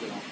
you. know